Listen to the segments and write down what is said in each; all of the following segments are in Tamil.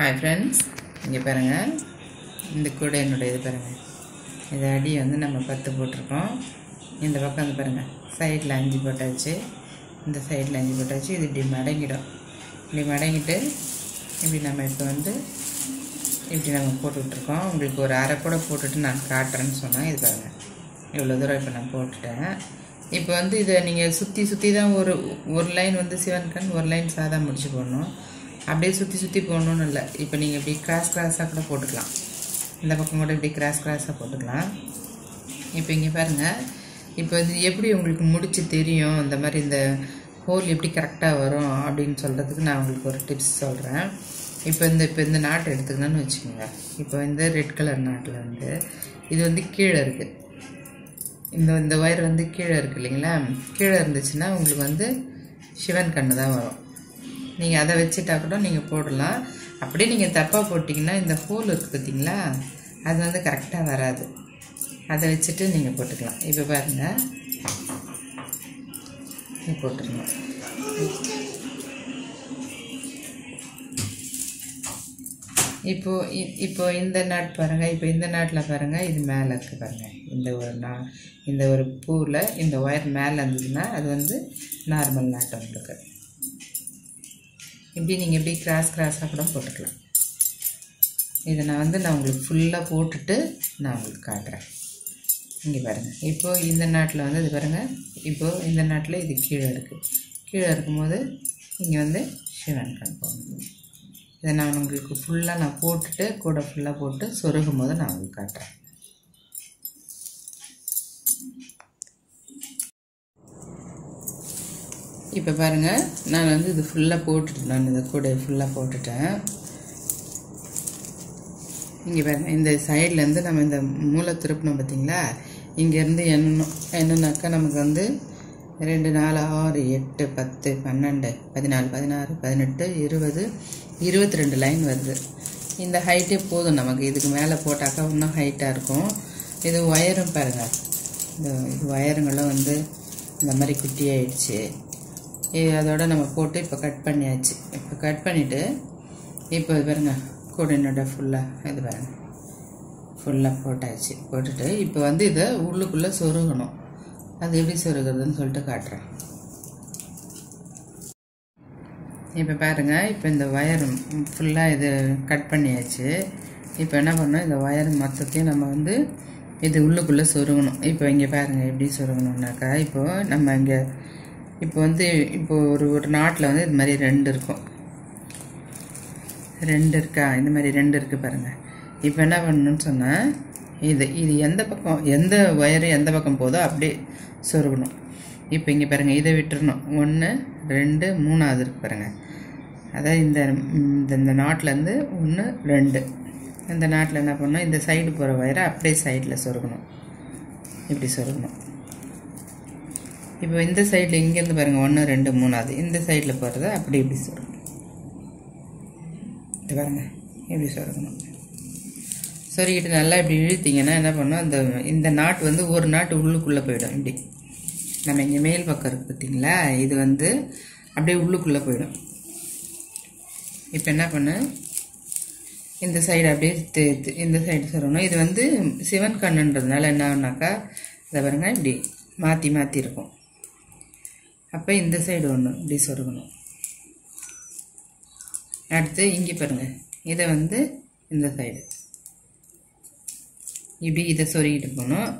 ஹாய் ஃப்ரெண்ட்ஸ் இங்கே பாருங்கள் இந்த கூடை என்னுடைய இது பாருங்கள் இது அடி வந்து நம்ம பத்து போட்டிருக்கோம். இந்த பக்கம் வந்து பாருங்கள் சைடில் அஞ்சு போட்டாச்சு. இந்த சைடில் அஞ்சு போட்டாச்சு. இது இப்படி மடங்கிடும். இப்படி மடங்கிட்டு இப்படி நம்ம இப்போ வந்து இப்படி நம்ம போட்டுட்ருக்கோம். உங்களுக்கு ஒரு அரை கூட போட்டுட்டு நான் காட்டுறேன்னு சொன்னேன். இது பாருங்கள் இவ்வளோ தூரம் இப்போ நான் போட்டுட்டேன். இப்போ வந்து இதை நீங்கள் சுற்றி சுற்றி தான் ஒரு ஒரு லைன் வந்து சிவன் கண் ஒரு லைன் சாதா முடிச்சு போடணும். அப்படியே சுற்றி சுற்றி போகணுன்னு இல்லை. இப்போ நீங்கள் இப்படி கிராஸ் கிராஸாக கூட போட்டுக்கலாம். இந்த பக்கம் கூட இப்படி கிராஸ் கிராஸாக போட்டுக்கலாம். இப்போ இங்கே பாருங்கள் இப்போ இது எப்படி உங்களுக்கு முடிச்சு தெரியும்? இந்த மாதிரி இந்த ஹோல் எப்படி கரெக்டாக வரும் அப்படின்னு சொல்கிறதுக்கு நான் உங்களுக்கு ஒரு டிப்ஸ் சொல்கிறேன் இப்போ இந்த இப்போ இந்த நாட்டை எடுத்துக்கணும்னு வச்சுக்கோங்க. இப்போ இந்த ரெட் கலர் நாட்டில் வந்து இது வந்து கீழே இருக்குது இந்த இந்த ஒயர் வந்து கீழே இருக்குது இல்லைங்களா? கீழே இருந்துச்சுன்னா உங்களுக்கு வந்து சிவன் கண்ணு தான் வரும். நீங்கள் அதை வச்சுட்டா கூட நீங்கள் போடலாம். அப்படியே நீங்கள் தப்பாக போட்டிங்கன்னா இந்த ஹோல் இருக்குது பார்த்தீங்களா? அது வந்து கரெக்டாக வராது. அதை வச்சுட்டு நீங்கள் போட்டுக்கலாம். இப்போ பாருங்கள் போட்டுருங்க. இப்போது இப்போது இந்த நாட் பாருங்கள் இப்போ இந்த நாட்டில் பாருங்கள் இது மேலே இருக்குது பாருங்கள் இந்த ஒரு நா இந்த ஒரு பூவில் இந்த ஒயர் மேலே இருந்ததுன்னா அது வந்து நார்மல் நாட் உங்களுக்கு. இப்படி நீங்கள் இப்படி கிராஸ் கிராஸாக கூட போட்டுக்கலாம். இதை நான் வந்து நான் உங்களுக்கு ஃபுல்லாக போட்டுட்டு நான் உங்களுக்கு காட்டுறேன். இங்கே பாருங்கள் இப்போது இந்த நாட்டில் வந்து இது பாருங்கள் இப்போது இந்த நாட்டில் இது கீழே இருக்குது கீழே இருக்கும்போது இங்கே வந்து சிவன் கண் போகணும் இதை நான் உங்களுக்கு ஃபுல்லாக நான் போட்டுட்டு கூட ஃபுல்லாக போட்டு சொருகும் போது நான் உங்களுக்கு காட்டுறேன். இப்போ பாருங்கள் நான் வந்து இது ஃபுல்லாக போட்டுட்டு நான் இதை கூட ஃபுல்லாக போட்டுட்டேன். இங்கே பாருங்கள் இந்த சைட்லேருந்து நம்ம இந்த மூளை திருப்பினோம் பார்த்தீங்களா இங்கேருந்து எண்ணணும் என்னன்னாக்கா நமக்கு வந்து ரெண்டு நாலு ஆறு எட்டு பத்து பன்னெண்டு பதினாலு பதினாறு பதினெட்டு இருபது இருபத்தி ரெண்டு லைன் வருது. இந்த ஹைட்டே போதும் நமக்கு. இதுக்கு மேலே போட்டாக்கா இன்னும் ஹைட்டாக இருக்கும். இது ஒயரும் பாருங்கள் இந்த இது ஒயருங்களும் வந்து இந்த மாதிரி குட்டி ஆயிடுச்சு அதோட நம்ம போட்டு இப்போ கட் பண்ணியாச்சு. இப்போ கட் பண்ணிவிட்டு இப்போ இது பாருங்க கூடனோட ஃபுல்லாக இது பாருங்கள் ஃபுல்லாக போட்டாச்சு. போட்டுட்டு இப்போ வந்து இதை உள்ளுக்குள்ளே சொருகணும். அது எப்படி சொருகிறதுன்னு சொல்லிட்டு காட்டுறேன். இப்போ பாருங்க இப்போ இந்த ஒயர் ஃபுல்லாக இது கட் பண்ணியாச்சு. இப்போ என்ன பண்ணோம் இந்த ஒயர் மொத்தத்தையும் நம்ம வந்து இது உள்ளுக்குள்ளே சொருகணும். இப்போ இங்கே பாருங்க எப்படி சொருகணும்னாக்கா இப்போது நம்ம இங்கே இப்போ வந்து இப்போ ஒரு ஒரு நாட்டில் வந்து இது மாதிரி ரெண்டு இருக்கும். ரெண்டு இருக்கா? இந்த மாதிரி ரெண்டு இருக்குது பாருங்கள் இப்போ என்ன பண்ணணும்னு சொன்னால் இது இது எந்த பக்கம் எந்த ஒயரு எந்த பக்கம் போதோ அப்படியே சொருகணும். இப்போ இங்கே பாருங்கள் இதை விட்டுறணும். ஒன்று ரெண்டு மூணாவது இருக்குது பாருங்கள் அதாவது இந்த இந்த இந்த நாட்டிலேருந்து ஒன்று ரெண்டு. இந்த நாட்டில் என்ன பண்ணணும்? இந்த சைடு போகிற ஒயரை அப்படியே சைடில் சொருகணும். இப்படி சொருகணும். இப்போ இந்த சைடில் இங்கேருந்து பாருங்கள் ஒன்று ரெண்டு மூணாவது. இந்த சைடில் போகிறத அப்படி இப்படி சொருகணும். இது பாருங்கள் இப்படி சொருகணும். சொருகிட்டு நல்லா இப்படி இழுத்தீங்கன்னா என்ன பண்ணும்? அந்த இந்த நாட் வந்து ஒரு நாட்டு உள்ளுக்குள்ளே போயிடும். இப்படி. நம்ம இங்கே மேல் பக்கம் இருக்குது பார்த்தீங்களா? இது வந்து அப்படியே உள்ளுக்குள்ளே போயிடும். இப்போ என்ன பண்ணு? இந்த சைடு அப்படியே இந்த சைடு சொல்லணும் இது வந்து சிவன் கண்ணுன்றதுனால என்ன ஆகுனாக்கா இதை பாருங்க இப்படி மாற்றி மாற்றி இருக்கும். அப்போ இந்த சைடு ஒன்று இப்படி சொருகணும். அடுத்து இங்கே பாருங்கள் இதை வந்து இந்த சைடு இப்படி இதை சொருகிட்டு போகணும்.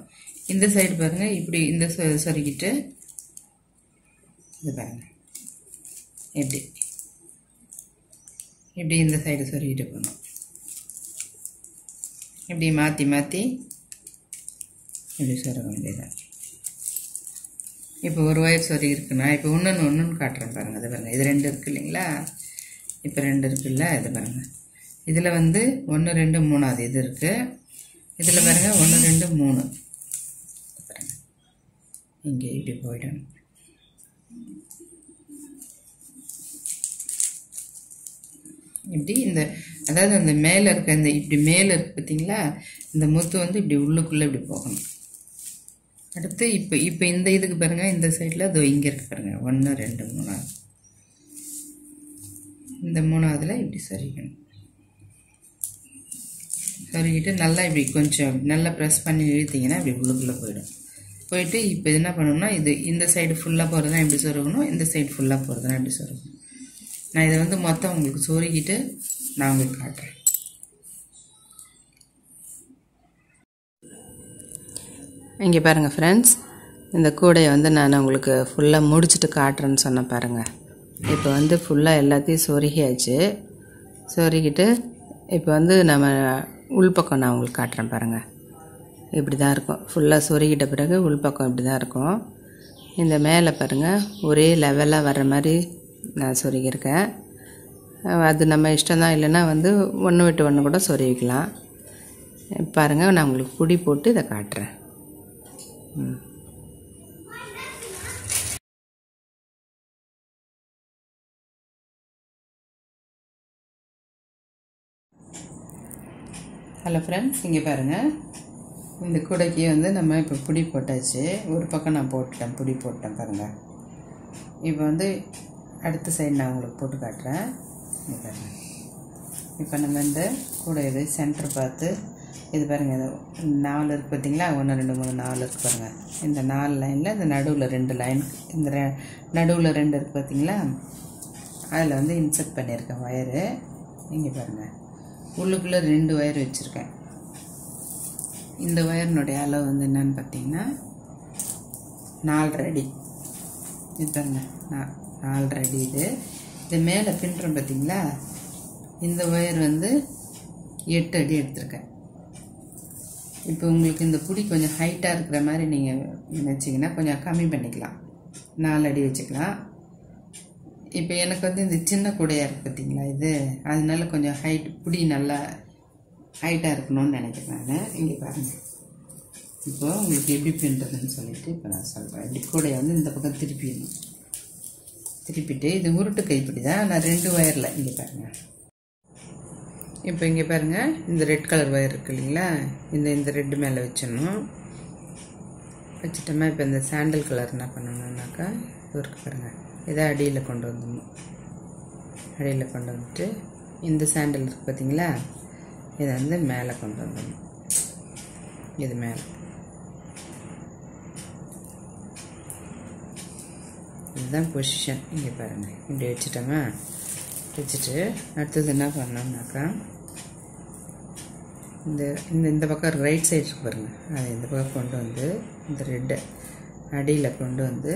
இந்த சைடு பாருங்கள் இப்படி இந்த சொருகிட்டு இது பாருங்கள் இப்படி. இப்படி இந்த சைடு சொருகிட்டு போகணும். இப்படி மாற்றி மாற்றி இப்படி சொருக வேண்டியதான் இப்போ ஒரு ஒயர் சொருகி இருக்குன்னா இப்போ ஒன்றுன்னு ஒன்றுன்னு காட்டுறேன் பாருங்கள் இது பாருங்கள் இது ரெண்டு இருக்கு இல்லைங்களா? இப்போ ரெண்டு இருக்குல்ல? இது பாருங்கள் இதில் வந்து ஒன்று ரெண்டு மூணாவது இது இருக்குது இதில் பாருங்கள் ஒன்று ரெண்டு மூணு. இங்கே இப்படி போயிடும் இப்படி இந்த அதாவது அந்த மேலே இருக்க இந்த இப்படி மேலே இருக்கு பார்த்தீங்களா இந்த முத்து வந்து இப்படி உள்ளுக்குள்ளே இப்படி போகணும். அடுத்து இப்போ இப்போ இந்த இதுக்கு பாருங்கள் இந்த சைடில் அது இங்கே இருக்கு பாருங்கள் ஒன்று ரெண்டு மூணாவது இந்த மூணாவதுல இப்படி சரிக்கணும் சொருகிட்டு நல்லா இப்படி கொஞ்சம் நல்லா ப்ரெஸ் பண்ணி இழுத்தீங்கன்னா இப்படி உள்ளுக்குள்ளே போயிடும். போயிட்டு இப்போ என்ன பண்ணணும்னா இது இந்த சைடு ஃபுல்லாக போகிறதுனா எப்படி சொருகணும் இந்த சைடு ஃபுல்லாக போகிறதுனா எப்படி சொருகணும். நான் இதை வந்து மொத்தம் உங்களுக்கு சொருகிட்டு நான் உங்களுக்கு காட்டுறேன். இங்கே பாருங்கள் ஃப்ரெண்ட்ஸ் இந்த கூடையை வந்து நான் உங்களுக்கு ஃபுல்லாக முடிச்சுட்டு காட்டுறேன்னு சொன்னேன் பாருங்கள் இப்போ வந்து ஃபுல்லாக எல்லாத்தையும் சொருகியாச்சு. சொருகிட்டு இப்போ வந்து நம்ம உள்பக்கம் நான் உங்களுக்கு காட்டுறேன் பாருங்கள் இப்படி தான் இருக்கும். ஃபுல்லாக சொருகிட்ட பிறகு உள்பக்கம் இப்படி தான் இருக்கும். இந்த மேலே பாருங்கள் ஒரே லெவலாக வர்ற மாதிரி நான் சொருகியிருக்கேன். அது நம்ம இஷ்டம் தான் இல்லைன்னா வந்து ஒன்று விட்டு ஒன்று கூட சொருகிக்கலாம். பாருங்கள் நான் உங்களுக்கு குடி போட்டு இதை காட்டுறேன். ம் ஹலோ ஃப்ரெண்ட்ஸ் இங்கே பாருங்கள் இந்த கூடைக்கு வந்து நம்ம இப்போ புடி போட்டாச்சு. ஒரு பக்கம் நான் போட்டுட்டேன். புடி போட்டேன் பாருங்கள் இப்போ வந்து அடுத்த சைடு நான் உங்களுக்கு போட்டு காட்டுறேன். இங்கே பாருங்கள் இப்போ நம்ம இந்த கூடை இது சென்டர் பார்த்து இது பாருங்கள் இது நாலு இருக்குது பார்த்தீங்களா ஒன்று ரெண்டு மூணு நாலு இருக்குது பாருங்கள் இந்த நாலு லைனில் இந்த நடுவில் ரெண்டு லைன் இந்த ரெ நடுவில் ரெண்டு இருக்குது பார்த்தீங்களா அதில் வந்து இன்சர்ட் பண்ணியிருக்கேன் ஒயரு இங்கே பாருங்கள் உள்ளுக்குள்ளே ரெண்டு ஒயர் வச்சுருக்கேன். இந்த ஒயரினுடைய அளவு வந்து என்னன்னு பார்த்தீங்கன்னா நாலரை அடி. இது பாருங்க நா- நாலரை அடி இது. இது மேலே பின்னுறோம் பார்த்தீங்களா இந்த ஒயர் வந்து எட்டு அடி எடுத்திருக்கேன். இப்போ உங்களுக்கு இந்த புடி கொஞ்சம் ஹைட்டாக இருக்கிற மாதிரி நீங்கள் நினச்சிங்கன்னா கொஞ்சம் கம்மி பண்ணிக்கலாம். நாலு அடி வச்சுக்கலாம். இப்போ எனக்கு வந்து இந்த சின்ன கூடையாக இருக்குது பார்த்தீங்களா இது? அதனால கொஞ்சம் ஹைட் புடி நல்லா ஹைட்டாக இருக்கணும்னு நினைக்கிறேன் நான். இங்கே பாருங்கள் இப்போ உங்களுக்கு எப்படி பின்னுறதுன்னு சொல்லிட்டு இப்போ நான் சொல்கிறேன் இப்படி கூடையை வந்து இந்த பக்கம் திருப்பிடணும். திருப்பிட்டு இது உருட்டு கைப்பிடி தான். நான் ரெண்டு ஒயரில் இங்கே பாருங்கள் இப்போ இங்கே பாருங்கள் இந்த ரெட் கலர் ஒயர் இருக்கு இல்லைங்களா? இந்த இந்த ரெட்டு மேலே வச்சிடணும். வச்சுட்டோமா இப்போ இந்த சாண்டல் கலர் என்ன பண்ணணுன்னாக்கா இருக்கு பாருங்கள் இதை அடியில் கொண்டு வந்துடணும். அடியில் கொண்டு வந்துட்டு இந்த சாண்டல் இருக்குது பார்த்தீங்களா இதை வந்து மேலே கொண்டு வந்துடணும். இது மேலே. இதுதான் பொசிஷன் இங்கே பாருங்கள் இப்படி வச்சுட்டோமா? வச்சுட்டு அடுத்தது என்ன பண்ணோம்னாக்கா இந்த இந்த இந்த பக்கம் ரைட் சைடு இருக்கு பாருங்கள் அதை இந்த பக்கம் கொண்டு வந்து இந்த ரெட்டை அடியில் கொண்டு வந்து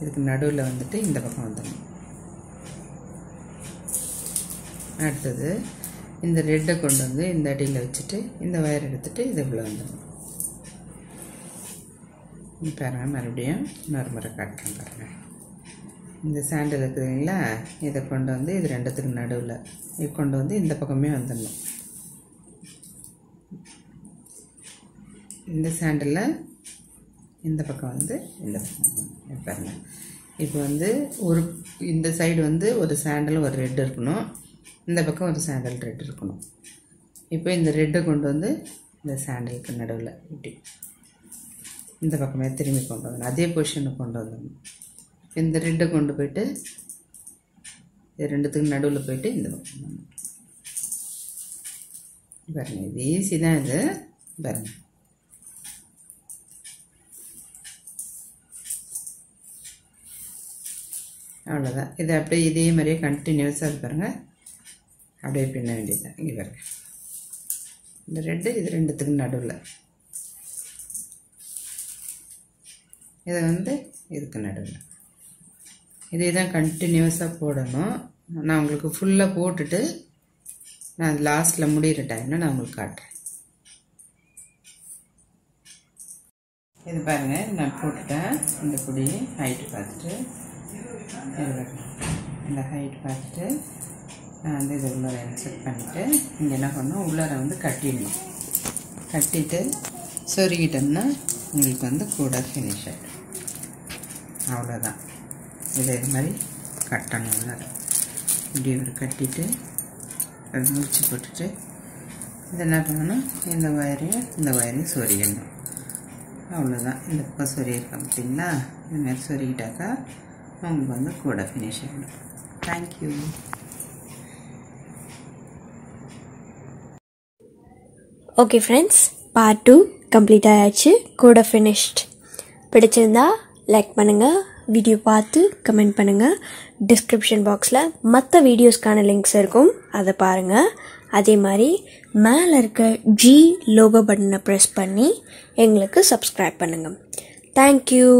இதுக்கு நடுவில் வந்துட்டு இந்த பக்கம் வந்துடணும். அடுத்தது இந்த ரெட்டை கொண்டு வந்து இந்த அடியில் வச்சுட்டு இந்த வயர் எடுத்துட்டு இதுக்குள்ளே வந்துடணும். பாருங்கள் மறுபடியும் இன்னொரு காட்டுறேன் பாருங்கள் இந்த சாண்டில் இருக்குதுங்களா? இதை கொண்டு வந்து இது ரெண்டுத்துக்கு நடுவில். இது கொண்டு வந்து இந்த பக்கமே வந்துடணும். இந்த சாண்டில் இந்த பக்கம் வந்து இந்த பக்கம் பாருங்க. இப்போ வந்து ஒரு இந்த சைடு வந்து ஒரு சாண்டல் ஒரு ரெட் இருக்கணும். இந்த பக்கம் ஒரு சாண்டல் ரெட் இருக்கணும். இப்போ இந்த ரெட்டை கொண்டு வந்து இந்த சாண்டலுக்கு நடுவில் இப்படி. இந்த பக்கமே திரும்பி கொண்டு வரணும். அதே பொசிஷனுக்கு கொண்டு வந்துடணும் இந்த ரெட்டை கொண்டு போயிட்டு இது ரெண்டுத்துக்கு நடுவில் போயிட்டு இந்த பக்கம் பாருங்க இது ஈஸி தான் இது. பாருங்க. அவ்வளோதான் இது அப்படியே இதே மாதிரியே கண்டினியூஸாக இது பாருங்கள் அப்படியே பின்ன வேண்டியதுதான். இங்கே பாருங்க. இந்த ரெட்டு இது ரெண்டுத்துக்கு நடுவில். இதை வந்து இதுக்கு நடுவில். இதே தான் கண்டினியூஸாக போடணும். நான் உங்களுக்கு ஃபுல்லாக போட்டுட்டு நான் லாஸ்ட்டில் முடிகிற டைமில் நான் உங்களுக்கு காட்டுறேன். இது பாருங்கள் நான் போட்டுட்டேன். இந்த குடி ஹைட்டு பார்த்துட்டு இந்த ஹைட் பார்த்துட்டு நான் வந்து இது உள்ளார இன்செர்ட் பண்ணிவிட்டு இங்கே என்ன பண்ணோம் உள்ளார வந்து கட்டிடணும். கட்டிட்டு சொருகிட்டோம்னா உங்களுக்கு வந்து கூட ஃபினிஷ் ஆகிடும் அவ்வளோதான் இதை இது மாதிரி கட்டணும் உள்ளார இப்படி ஒரு கட்டிட்டு அது முடிச்சு போட்டுட்டு இது என்ன பண்ணணும்? இந்த ஒயரையும் இந்த ஒயரையும் சொரியணும். அவ்வளோதான் இந்த பக்கம் சொரியிருக்கோம் பார்த்தீங்களா? இதுமாதிரி சொரிக்கிட்டாக்கா சொருகிட்டாக்கா உங்களுக்கு வந்து கூட ஃபினிஷ் ஆகிடும் thank you okay friends part two complete ஆயாச்சு. கூட ஃபினிஷ்ட் பிடிச்சிருந்தா லைக் பண்ணுங்கள் வீடியோ பார்த்து கமெண்ட் பண்ணுங்கள் டிஸ்கிரிப்ஷன் பாக்ஸில் மற்ற வீடியோஸ்க்கான லிங்க்ஸ் இருக்கும். அதை பாருங்கள் அதே மாதிரி மேலே இருக்க ஜி லோகோ பட்டனை ப்ரெஸ் பண்ணி எங்களுக்கு சப்ஸ்கிரைப் பண்ணுங்கள் தேங்க்யூ